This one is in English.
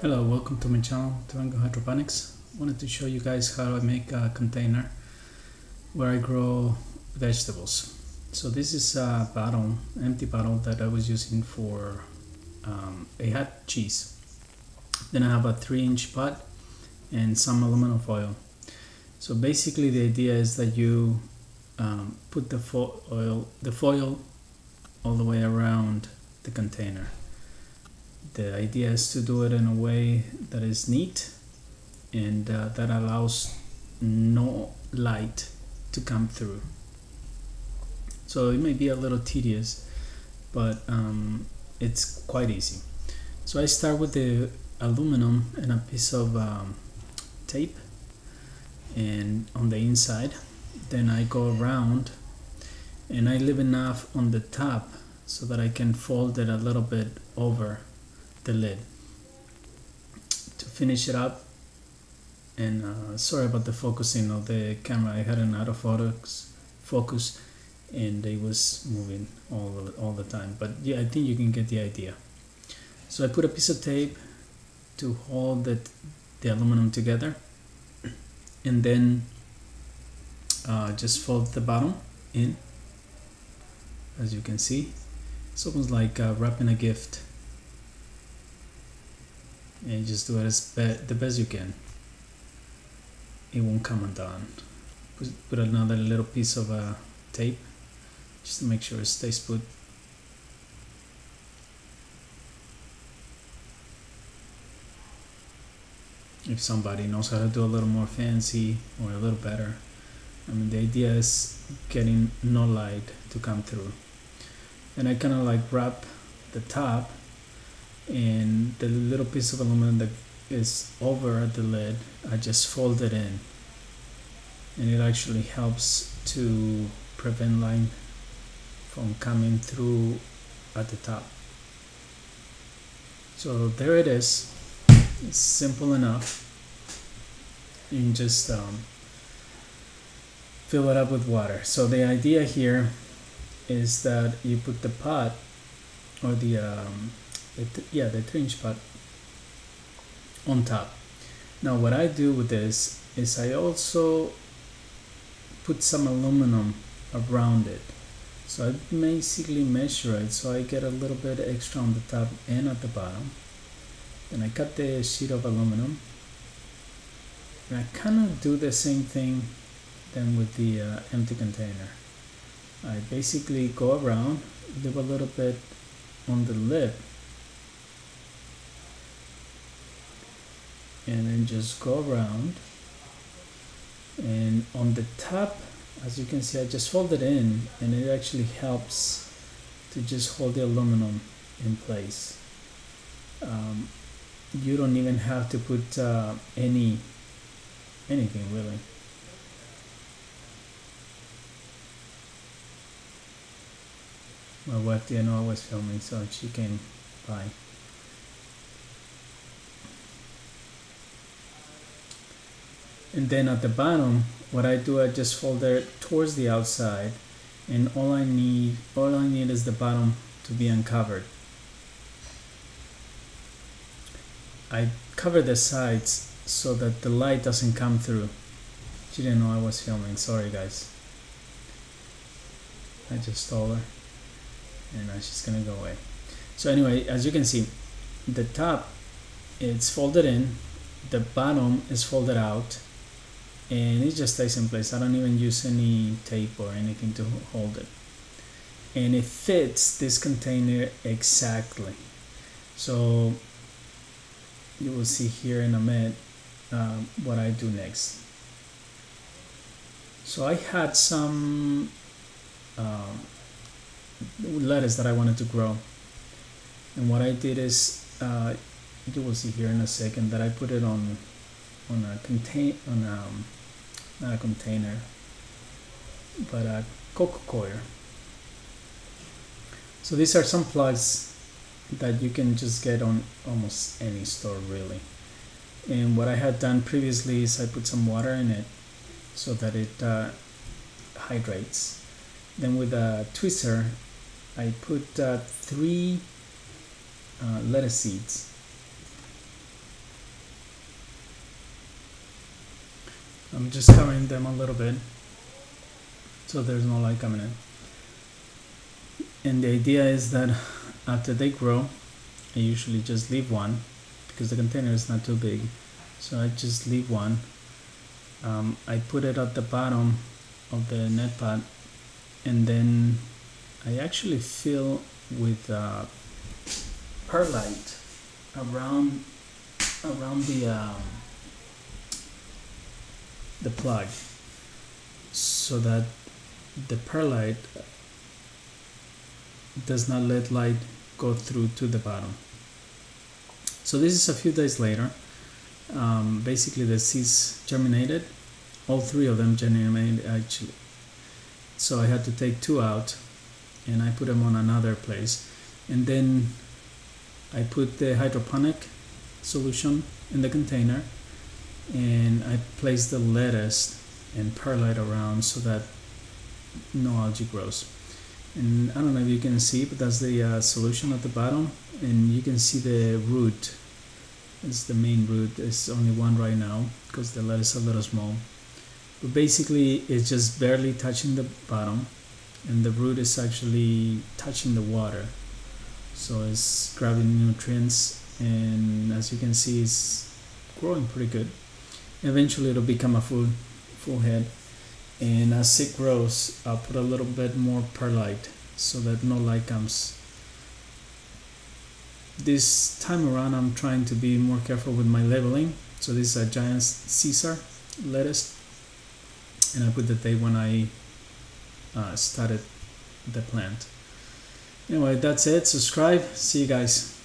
Hello, welcome to my channel, Durango Hydroponics. Wanted to show you guys how I make a container where I grow vegetables. So this is a bottle, empty bottle that I was using for, um, I cheese. Then I have a three inch pot and some aluminum foil. So basically the idea is that you um, put the the foil all the way around the container. The idea is to do it in a way that is neat and uh, that allows no light to come through. So it may be a little tedious, but um, it's quite easy. So I start with the aluminum and a piece of um, tape and on the inside then I go around and I leave enough on the top so that I can fold it a little bit over the lid. To finish it up and uh, sorry about the focusing of the camera. I had an autofocus focus and it was moving all the, all the time. But yeah I think you can get the idea. So I put a piece of tape to hold the, the aluminum together and then uh, just fold the bottom in as you can see. It's almost like uh, wrapping a gift and just do it as be the best you can it won't come undone put, put another little piece of uh, tape just to make sure it stays put if somebody knows how to do a little more fancy or a little better. I mean, the idea is getting no light to come through. And I kind of like wrap the top and the little piece of aluminum that is over the lid, I just fold it in. And it actually helps to prevent light from coming through at the top. So there it is. It's simple enough. You can just um, fill it up with water. So the idea here is that you put the pot or the, um, the th yeah the three inch pot on top. Now what I do with this is I also put some aluminum around it. So I basically measure it so I get a little bit extra on the top and at the bottom. Then I cut the sheet of aluminum. And I kind of do the same thing then with the uh, empty container. I basically go around, leave a little bit on the lid, and then just go around. And on the top, as you can see, I just fold it in, and it actually helps to just hold the aluminum in place. Um, you don't even have to put uh, any anything really my wife didn't I was filming so she came by and then at the bottom what I do I just fold it towards the outside and all I need all I need is the bottom to be uncovered I cover the sides so that the light doesn't come through. She didn't know I was filming, sorry guys. I just stole her and now she's gonna go away. So anyway, as you can see, the top it's folded in, the bottom is folded out, and it just stays in place. I don't even use any tape or anything to hold it. And it fits this container exactly. So you will see here in a minute um, what I do next. So I had some um, lettuce that I wanted to grow and what I did is uh, you will see here in a second that I put it on on a contain on a, um, not a container but a coco coir. So these are some plugs that you can just get on almost any store really. And what I had done previously is I put some water in it so that it uh, hydrates. Then with a twister I put uh, three uh, lettuce seeds I'm just covering them a little bit so there's no light coming in. And the idea is that after they grow I usually just leave one because the container is not too big. So I just leave one. Um, I put it at the bottom of the net pot and then I actually fill with uh, perlite around around the um, the plug so that the perlite does not let light go through to the bottom. So this is a few days later. Um, basically the seeds germinated. All three of them germinated actually. So I had to take two out and I put them on another place. And then I put the hydroponic solution in the container and I place the lettuce and perlite around so that no algae grows. And I don't know if you can see but that's the uh, solution at the bottom. And you can see the root. It's the main root. There's only one right now because the lettuce is a little small. But basically it's just barely touching the bottom. And the root is actually touching the water. So it's grabbing nutrients. And as you can see it's growing pretty good eventually it'll become a full full head. And as it grows I'll put a little bit more perlite so that no light comes. This time around I'm trying to be more careful with my labeling. So this is a giant Caesar lettuce. And I put the date when I uh, started the plant. Anyway that's it. Subscribe. See you guys